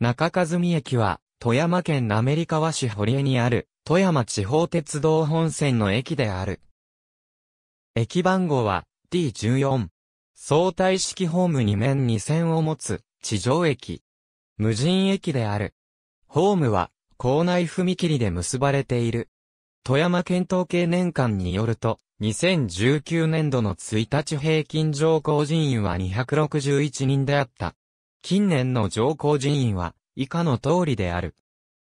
中和美駅は、富山県滑川市堀江にある、富山地方鉄道本線の駅である。駅番号は D14。相対式ホーム2面2線を持つ地上駅。無人駅である。ホームは構内踏切で結ばれている。富山県統計年間によると、2019年度の1日平均乗降人員は261人であった。近年の乗降人員は以下の通りである。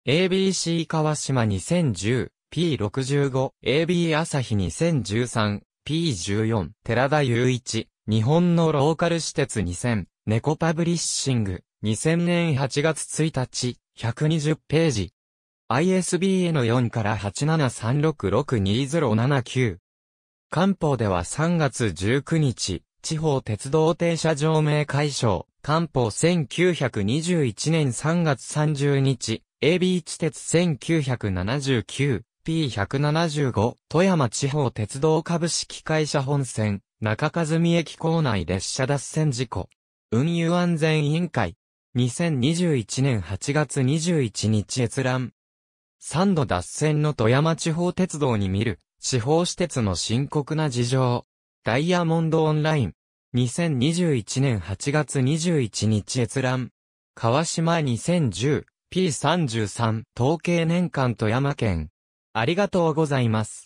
ABC 川島2010、P65、AB 朝日2013、P14、寺田雄一、日本のローカル施設2000、猫パブリッシング、2000年8月1日、120ページ。ISBN 4から8736622079。官報では3月19日、地方鉄道停車場名解消、官報1921年3月30日、AB 地鉄1979、P175 富山地方鉄道株式会社本線中和美駅構内列車脱線事故運輸安全委員会2021年8月21日閲覧。3度脱線の富山地方鉄道に見る地方私鉄の深刻な事情。ダイヤモンドオンライン。2021年8月21日閲覧川島2010 P33 統計年間富山県ありがとうございます。